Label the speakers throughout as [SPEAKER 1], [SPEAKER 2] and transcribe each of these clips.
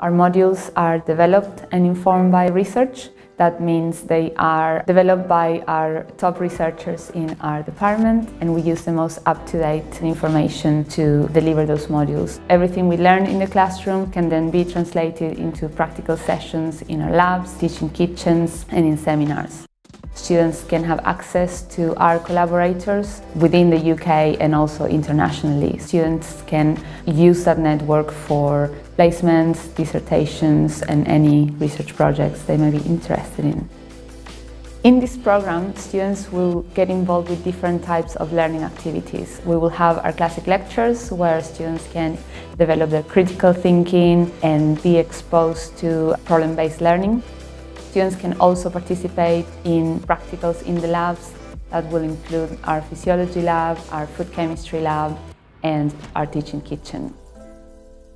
[SPEAKER 1] Our modules are developed and informed by research. That means they are developed by our top researchers in our department and we use the most up-to-date information to deliver those modules. Everything we learn in the classroom can then be translated into practical sessions in our labs, teaching kitchens and in seminars. Students can have access to our collaborators within the UK and also internationally. Students can use that network for placements, dissertations and any research projects they may be interested in. In this program, students will get involved with different types of learning activities. We will have our classic lectures where students can develop their critical thinking and be exposed to problem-based learning. Students can also participate in practicals in the labs that will include our physiology lab, our food chemistry lab and our teaching kitchen.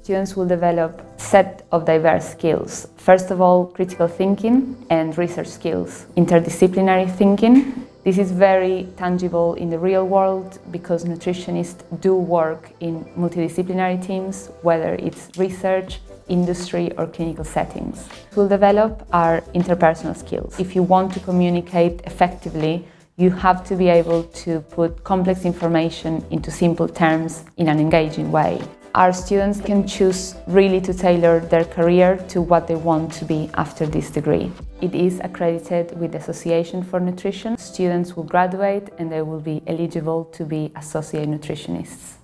[SPEAKER 1] Students will develop a set of diverse skills. First of all, critical thinking and research skills. Interdisciplinary thinking. This is very tangible in the real world because nutritionists do work in multidisciplinary teams, whether it's research, industry or clinical settings. We'll develop our interpersonal skills. If you want to communicate effectively, you have to be able to put complex information into simple terms in an engaging way. Our students can choose really to tailor their career to what they want to be after this degree. It is accredited with the Association for Nutrition. Students will graduate and they will be eligible to be associate nutritionists.